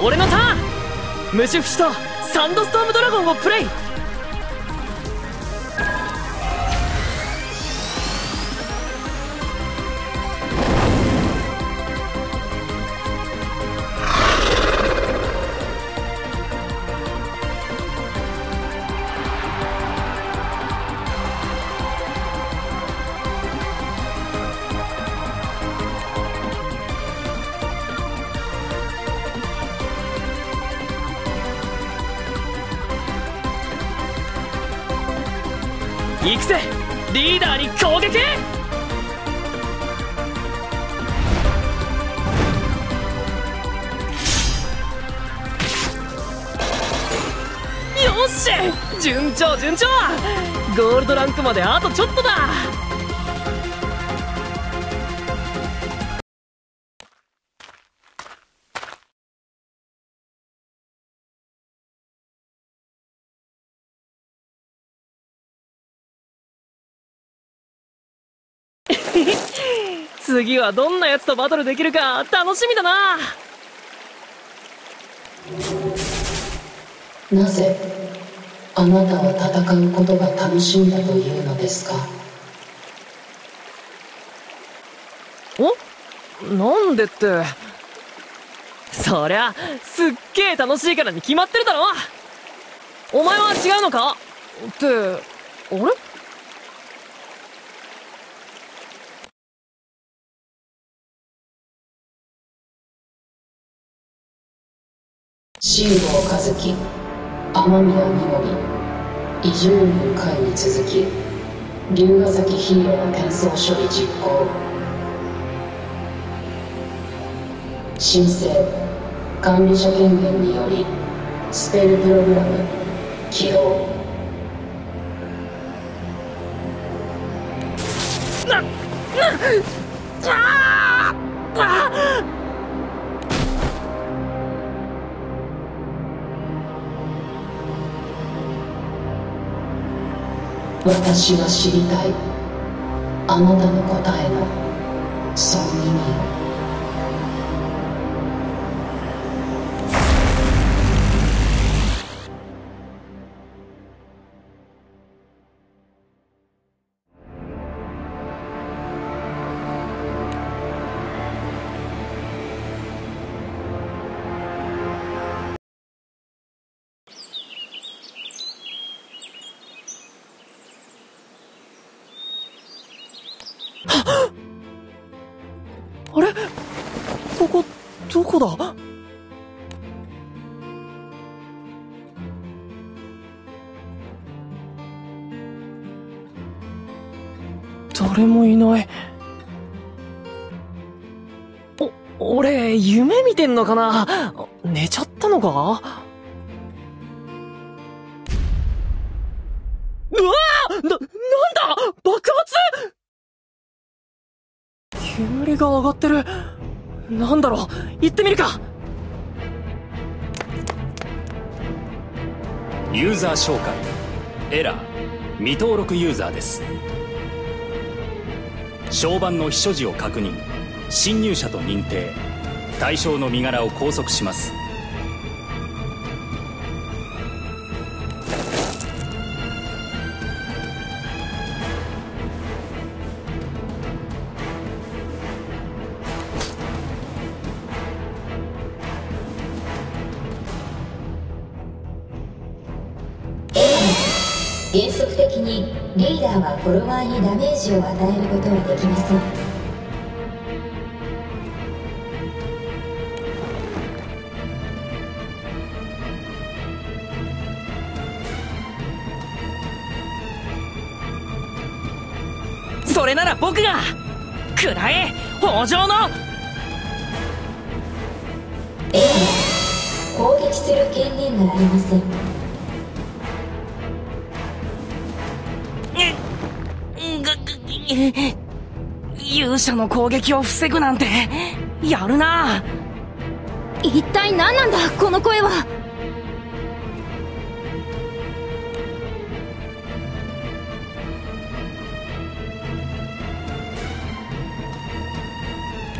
俺のターン!ムシュフシとサンドストームドラゴンをプレイ行くぜ。リーダーに攻撃！よし順調順調！ゴールドランクまであとちょっとだ！次はどんなやつとバトルできるか楽しみだな。なぜあなたは戦うことが楽しいんだというのですか？お？なんでって。そりゃすっげえ楽しいからに決まってるだろ。お前は違うのか？ってあれ？シード和樹雨宮みのり伊集院会に続き龍ヶ崎ヒーローの転送処理実行。申請管理者権限によりスペルプログラム起動。私は知りたい。あなたの答えのその意味。をあれ？ここどこだ？誰もいない。お俺夢見てんのかな？寝ちゃったのか？煙が上がってる。なんだろう。行ってみるか。ユーザー紹介。エラー。未登録ユーザーです。小判の秘書時を確認。侵入者と認定。対象の身柄を拘束します。原則的にリーダーはフォロワーにダメージを与えることはできません。それなら僕がくらえ北条のええ攻撃する権限がありません勇者の攻撃を防ぐなんてやるな。一体何なんだ？この声は。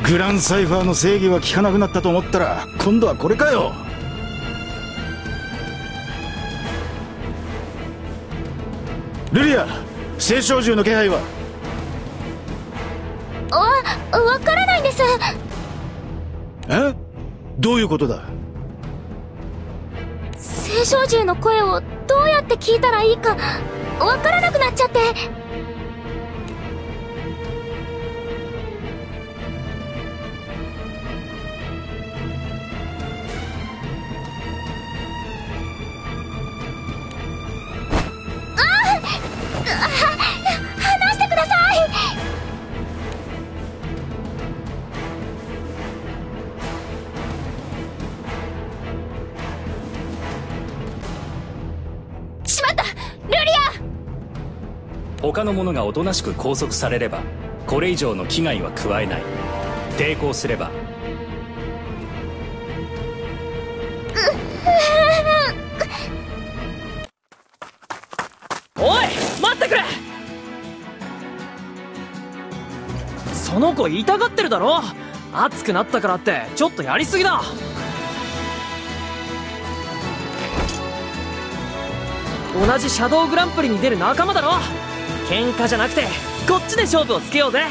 グランサイファーの正義は効かなくなったと思ったら今度はこれかよ。ルリア青少獣の気配は？わわからないんです。え？どういうことだ？青少獣の声をどうやって聞いたらいいかわからなくなっちゃってまったルリア他の者がおとなしく拘束されればこれ以上の危害は加えない。抵抗すれば。おい待ってくれ。その子痛がってるだろ。熱くなったからってちょっとやりすぎだ。同じシャドウグランプリに出る仲間だろ。喧嘩じゃなくてこっちで勝負をつけようぜ。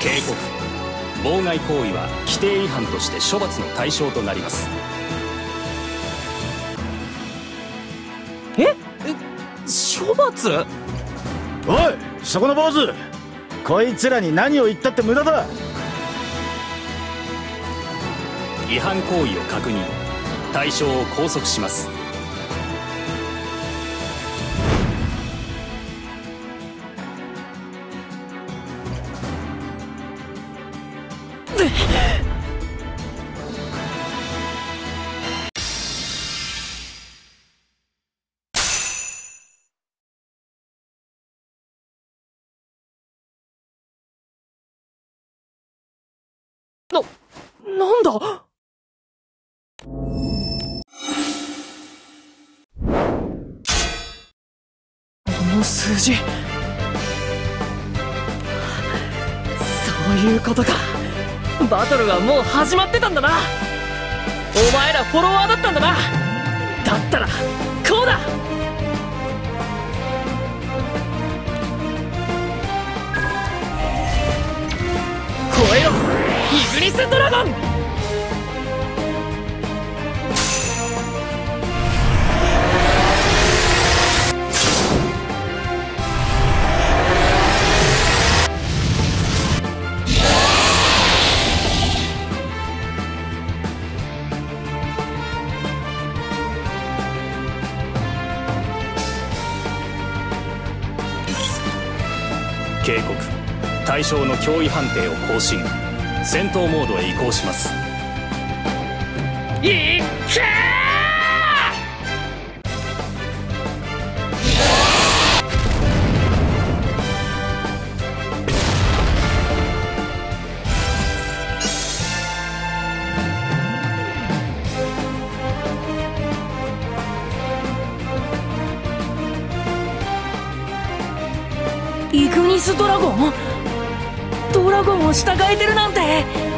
警告。妨害行為は規定違反として処罰の対象となります。え？え？処罰？おいそこの坊主こいつらに何を言ったって無駄だ。違反行為を確認。対象を拘束します。なんだ？この数字。そういうことか。バトルはもう始まってたんだな。お前らフォロワーだったんだな。だったらこうだ。超えろ。イグニスドラゴン。警告。対象の脅威判定を更新。戦闘モードへ移行します。いっけードラゴンドラゴンを従えてるなんて。